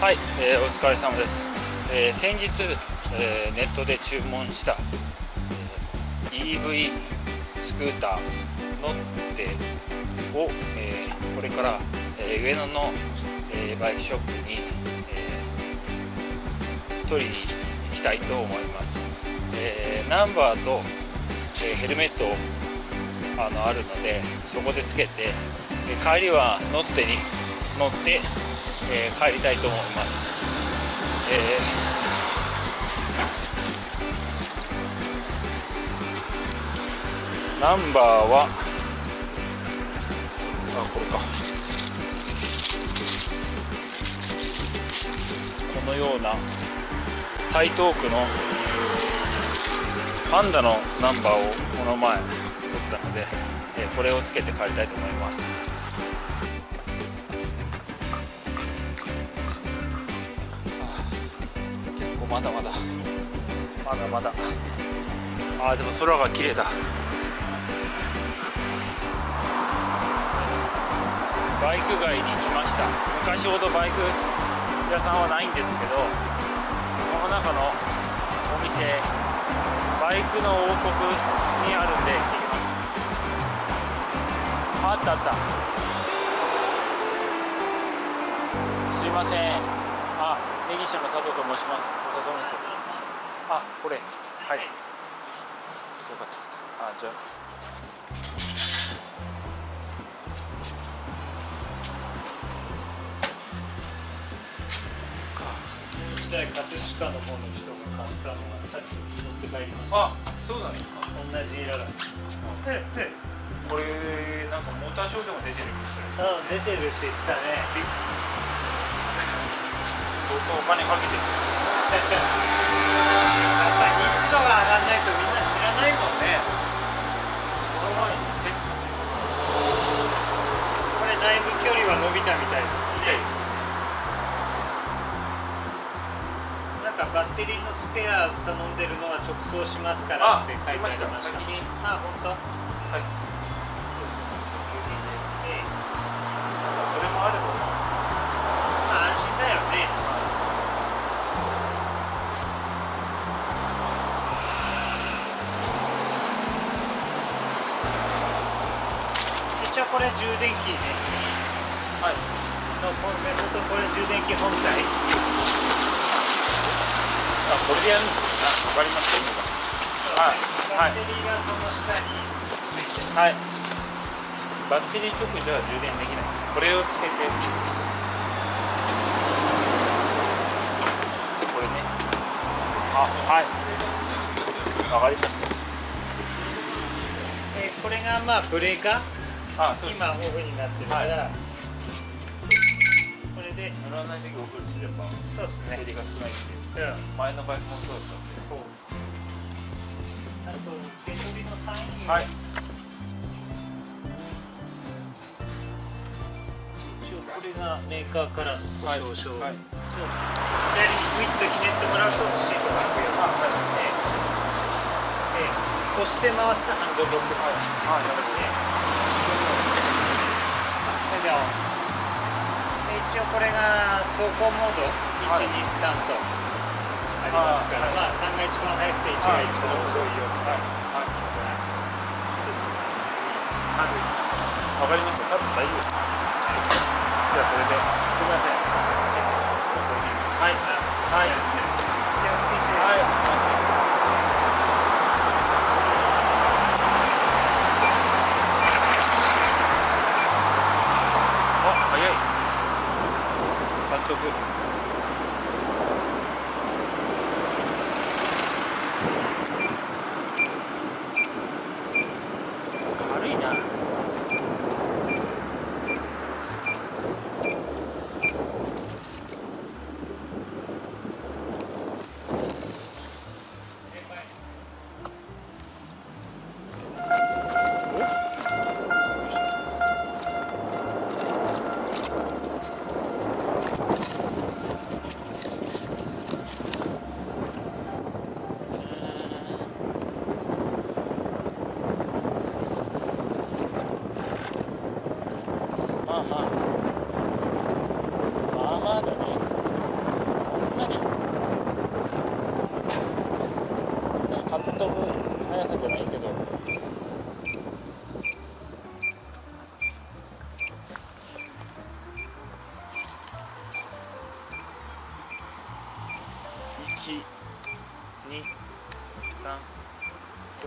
はい、えーお疲れ様です、えー先日、えーネットで注文した、えー EV スクーターノッテを、えーこれから、えー上野の、えーバイクショップに、えー取りに行きたいと思います、えーナンバーと、えーヘルメットあのあるのでそこでつけて、え帰りはノッテに乗って、えー帰りたいと思います、えーナンバーはあこれか。このような台東区のパンダのナンバーをこの前取ったので、えーこれをつけて帰りたいと思います。まだまだ。まだまだ。あーでも空が綺麗だ。バイク街に来ました。昔ほどバイク屋さんはないんですけどこの中のお店バイクの王国にあるんで行ってきます。あったあったすいません。あ根岸の佐藤と申しますあこれ。はい。よかった。あじゃの方の人が買ったのがさっき持って帰りましたあそうなんですか。同じ色だ。これなんかモーターショーでも出てるんですよあ出てるって言ってたね。相当お金かけてる知度が上がんないとみんな知らないもんね。その前にテスこれだいぶ距離は伸びたみたいトなんかバッテリーのスペア頼んでるのは直送しますからって書いてありました。あ本当？はいれ充電器ね。はい。のコンセントとこれ充電器本体。あこれでやるんですか？わかりました今はい。バッテリーがその下につい。てるはい。バッテリー直じゃ充電できない。これをつけて。これね。あはい。わかりました。えーこれがまあブレーカー？あそうです今オフになってるから、はこれで乗らない時オフにすればそうですね。照りが少ないっていう。うん。前のバイクもそうだったんで。あと受け取りのサイン。はい。一応これがメーカーからのはい。保証書、はい。左にグイッとひねってもらうとシートが開くようになってで。押して回したハンドルロックがはいなるほどで一応これが走行モードはい。123とありますから、まあ3が一番速くて1が一番遅いよ。うに、はい。はい。わかりました多分大丈夫じゃあそれですい。ませんはい。はい。はい早速あまあまあまあだね。そんなにそんなにかっ飛ぶ速さじゃないけど。1 2 3